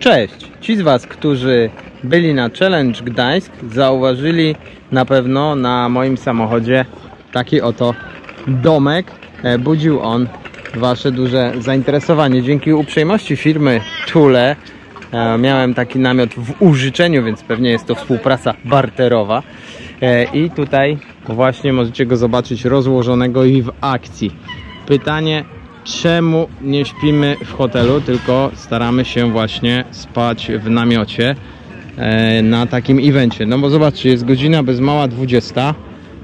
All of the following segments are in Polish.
Cześć! Ci z Was, którzy byli na Challenge Gdańsk, zauważyli na pewno na moim samochodzie taki oto domek. E, Budził on Wasze duże zainteresowanie. Dzięki uprzejmości firmy Thule e, miałem taki namiot w użyczeniu, więc pewnie jest to współpraca barterowa. E, I tutaj właśnie możecie go zobaczyć rozłożonego i w akcji. Pytanie, czemu nie śpimy w hotelu, tylko staramy się właśnie spać w namiocie e, na takim evencie. No bo zobaczcie, jest godzina bez mała 20,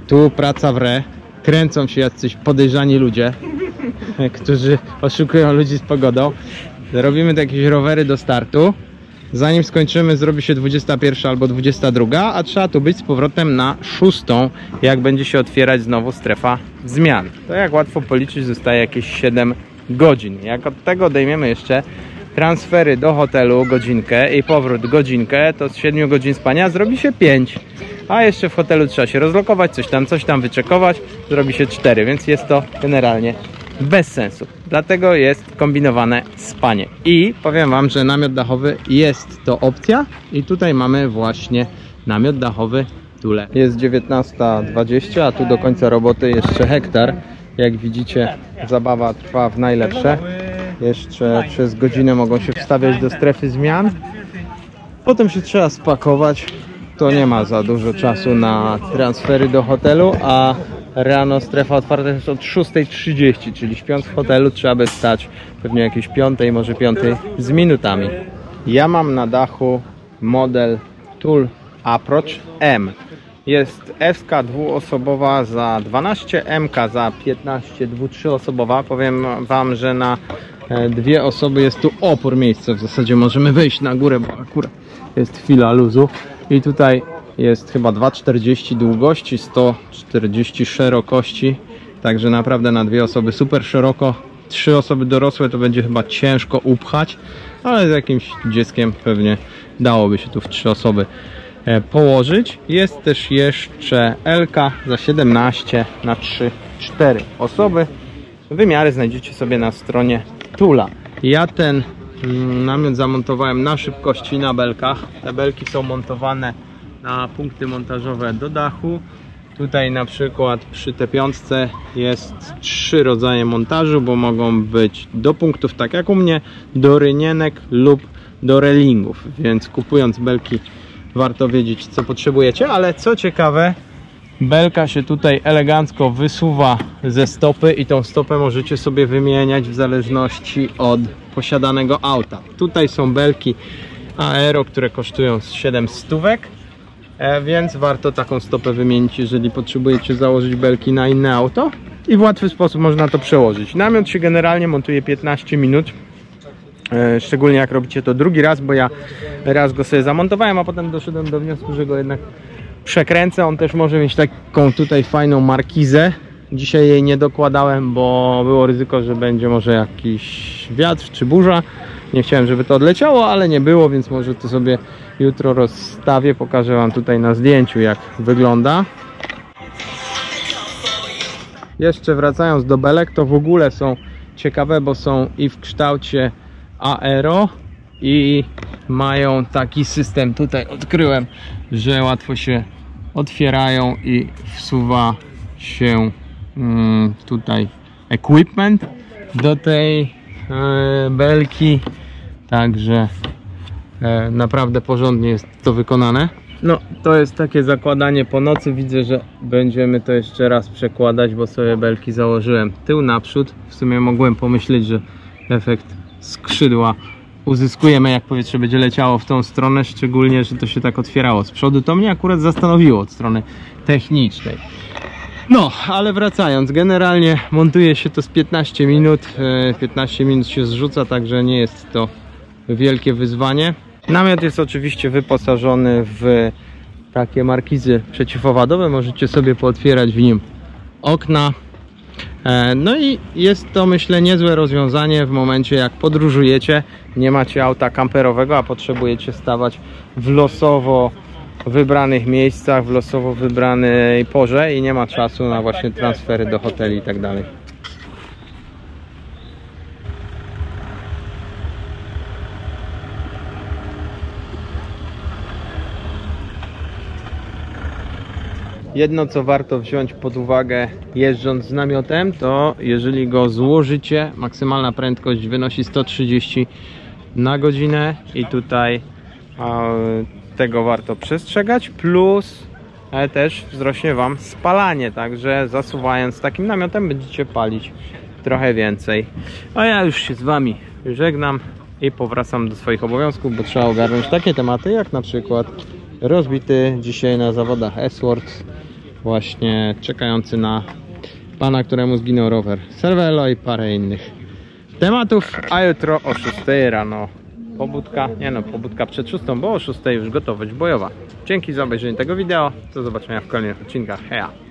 tu praca w re, kręcą się jacyś podejrzani ludzie, którzy oszukują ludzi z pogodą. Robimy jakieś rowery do startu. Zanim skończymy, zrobi się 21 albo 22, a trzeba tu być z powrotem na 6, jak będzie się otwierać znowu strefa zmian. To jak łatwo policzyć, zostaje jakieś 7 godzin. Jak od tego odejmiemy jeszcze transfery do hotelu godzinkę i powrót godzinkę, to z 7 godzin spania zrobi się 5. A jeszcze w hotelu trzeba się rozlokować, coś tam, coś tam wyczekować, zrobi się 4, więc jest to generalnie bez sensu. Dlatego jest kombinowane spanie. I powiem Wam, że namiot dachowy jest to opcja i tutaj mamy właśnie namiot dachowy Tule. Jest 19.20, a tu do końca roboty jeszcze hektar. Jak widzicie, zabawa trwa w najlepsze. Jeszcze przez godzinę mogą się wstawiać do strefy zmian. Potem się trzeba spakować. To nie ma za dużo czasu na transfery do hotelu, a rano strefa otwarta jest od 6.30, czyli śpiąc w hotelu trzeba by stać pewnie jakieś 5, może 5 z minutami. Ja mam na dachu model Tool Approach M. Jest SK dwuosobowa za 12, MK za 15 dwu trzyosobowa. Powiem Wam, że na e, dwie osoby jest tu opór miejsca. W zasadzie możemy wejść na górę, bo akurat jest chwila luzu. I tutaj jest chyba 2,40 długości, 140 szerokości. Także naprawdę na dwie osoby super szeroko. Trzy osoby dorosłe to będzie chyba ciężko upchać, ale z jakimś dzieckiem pewnie dałoby się tu w trzy osoby e, położyć. Jest też jeszcze LK za 17 na 3, 4 osoby. Wymiary znajdziecie sobie na stronie Tula. Ja ten mm, namiot zamontowałem na szybkości na belkach. Te belki są montowane na punkty montażowe do dachu. Tutaj na przykład przy tej piątce jest trzy rodzaje montażu, bo mogą być do punktów tak jak u mnie, do rynienek lub do relingów, więc kupując belki warto wiedzieć co potrzebujecie, ale co ciekawe belka się tutaj elegancko wysuwa ze stopy i tą stopę możecie sobie wymieniać w zależności od posiadanego auta. Tutaj są belki Aero, które kosztują 7 stówek więc warto taką stopę wymienić, jeżeli potrzebujecie założyć belki na inne auto i w łatwy sposób można to przełożyć. Namiot się generalnie montuje 15 minut, e, szczególnie jak robicie to drugi raz, bo ja raz go sobie zamontowałem, a potem doszedłem do wniosku, że go jednak przekręcę. On też może mieć taką tutaj fajną markizę. Dzisiaj jej nie dokładałem, bo było ryzyko, że będzie może jakiś wiatr czy burza. Nie chciałem, żeby to odleciało, ale nie było, więc może to sobie jutro rozstawię. Pokażę Wam tutaj na zdjęciu, jak wygląda. Jeszcze wracając do belek, to w ogóle są ciekawe, bo są i w kształcie aero i mają taki system, tutaj odkryłem, że łatwo się otwierają i wsuwa się mm, tutaj equipment do tej belki także e, naprawdę porządnie jest to wykonane. No to jest takie zakładanie po nocy. Widzę, że będziemy to jeszcze raz przekładać bo sobie belki założyłem tył naprzód. W sumie mogłem pomyśleć, że efekt skrzydła uzyskujemy jak powietrze będzie leciało w tą stronę. Szczególnie, że to się tak otwierało z przodu. To mnie akurat zastanowiło od strony technicznej no, ale wracając, generalnie montuje się to z 15 minut. 15 e, minut się zrzuca, także nie jest to wielkie wyzwanie. Namiot jest oczywiście wyposażony w takie markizy przeciwowadowe. Możecie sobie pootwierać w nim okna. E, no i jest to myślę niezłe rozwiązanie w momencie jak podróżujecie, nie macie auta kamperowego, a potrzebujecie stawać w losowo wybranych miejscach, w losowo wybranej porze i nie ma czasu na właśnie transfery do hoteli i tak dalej. Jedno co warto wziąć pod uwagę jeżdżąc z namiotem to jeżeli go złożycie maksymalna prędkość wynosi 130 na godzinę i tutaj tego warto przestrzegać plus ale też wzrośnie Wam spalanie, także zasuwając takim namiotem będziecie palić trochę więcej. A ja już się z Wami żegnam i powracam do swoich obowiązków, bo trzeba ogarnąć takie tematy jak na przykład rozbity dzisiaj na zawodach S-Works właśnie czekający na pana, któremu zginął rower Cervelo i parę innych tematów, a jutro o 6 rano pobudka, nie no, pobudka przed 6, bo o 6 już gotowość bojowa. Dzięki za obejrzenie tego wideo, do zobaczenia w kolejnych odcinkach, heja!